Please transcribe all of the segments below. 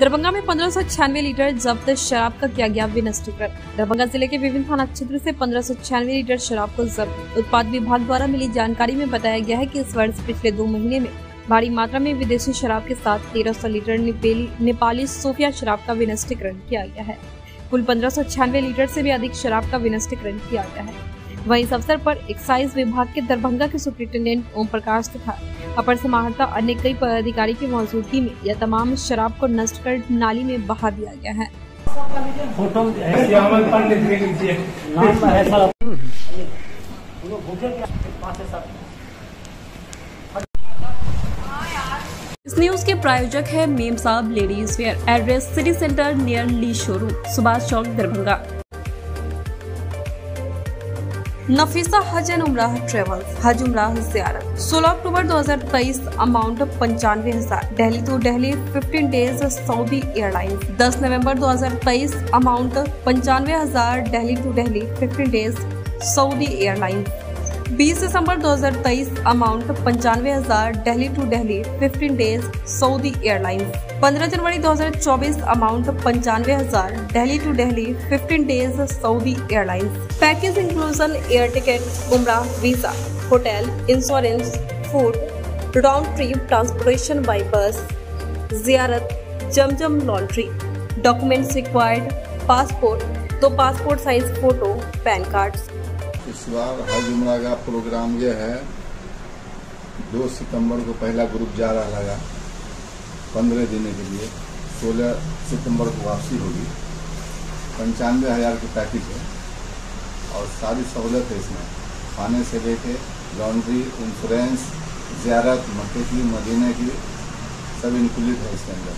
दरभंगा में पंद्रह लीटर जब्त शराब का किया गया विनष्टीकरण। दरभंगा ज़िले के विभिन्न थाना क्षेत्र से पंद्रह लीटर शराब को जब्त उत्पाद विभाग द्वारा मिली जानकारी में बताया गया है कि इस वर्ष पिछले दो महीने में भारी मात्रा में विदेशी शराब के साथ तेरह सौ लीटर नेपाली सोफिया शराब का विनष्टीकरण किया गया है। कुल पंद्रह लीटर से भी अधिक शराब का विनष्टीकरण किया गया है। वहीं इस अवसर पर एक्साइज विभाग के दरभंगा के सुप्रिंटेंडेंट ओम प्रकाश तथा अपर समाहर्ता अन्य कई पदाधिकारी की मौजूदगी में यह तमाम शराब को नष्ट कर नाली में बहा दिया गया है। इस न्यूज़ के प्रायोजक है मेम साहब, ladies wear address city centre near Lee showroom, Subhash Chowk, Darbhanga. Nafeesa Hajj and Umrah travel, हज उमराह जियारत। 16 अक्टूबर 2023 अमाउंट पंचानवे हज़ार। Delhi to Delhi 15 days Saudi Airlines 10 November 2023 amount पंचानवे हज़ार। Delhi to Delhi 15 days Saudi Airlines 20 December 2023 amount पंचानवे हज़ार Delhi to Delhi 15 days Saudi Airlines 15 January 2024 amount पंचानवे हज़ार Delhi to Delhi 15 days Saudi Airlines package inclusion air ticket Umrah visa hotel insurance food round trip transportation by bus जियारत Zamzam laundry documents required passport तो passport size photo PAN card इस बार हज उम्र का programme ये है। दो सितंबर को पहला ग्रुप जा रहा लगा पंद्रह दिन के लिए। सोलह सितंबर को वापसी होगी। पंचानवे हज़ार की पैकेज है। और सारी सहूलत है इसमें। खाने से लेके लॉन्ड्री इंश्योरेंस ज्यारत मक्के की मदीने की सब इंक्लूड है इसके अंदर।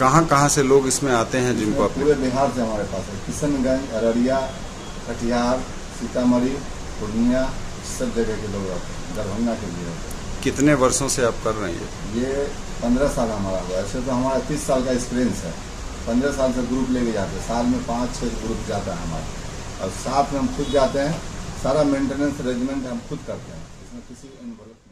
कहाँ कहाँ से लोग इसमें आते हैं जिनको पूरे बिहार से हमारे पास है। किशनगंज अररिया कटिहार सीतामढ़ी पूर्णिया सब जगह के लोग आते हैं दरभंगा के लिए कितने वर्षों से आप कर रहे हैं ये? पंद्रह साल हमारा हुआ ऐसे तो हमारा तीस साल का एक्सपीरियंस है। पंद्रह साल से ग्रुप लेके जाते हैं। साल में पाँच छः ग्रुप जाता है हमारा। और साथ में हम खुद जाते हैं। सारा मेंटेनेंस अरेंजमेंट हम खुद करते हैं। इसमें किसी इन्वॉल्व